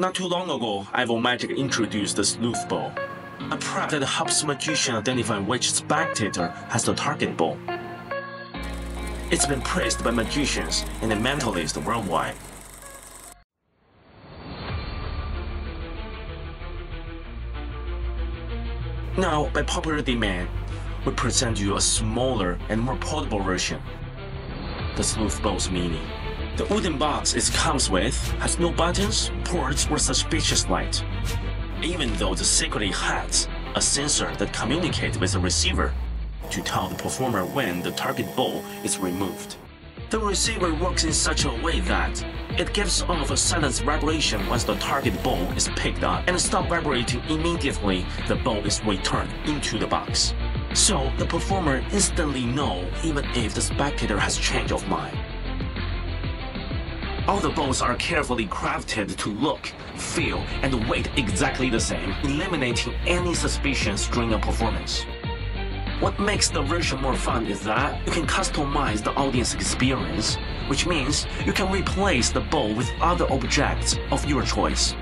Not too long ago, Iarvel Magic introduced the Sleuth Ball, a prep that helps magician identify which spectator has the target bow. It's been praised by magicians and mentalists worldwide. Now, by popular demand, we present you a smaller and more portable version, the Sleuth Ball's Mini. The wooden box it comes with has no buttons, ports, or suspicious light, even though the secretly has a sensor that communicates with the receiver to tell the performer when the target ball is removed. The receiver works in such a way that it gives off a silent vibration once the target ball is picked up and stops vibrating immediately the ball is returned into the box. So the performer instantly know even if the spectator has change of mind. All the bows are carefully crafted to look, feel, and weight exactly the same, eliminating any suspicions during a performance. What makes the version more fun is that you can customize the audience experience, which means you can replace the bow with other objects of your choice.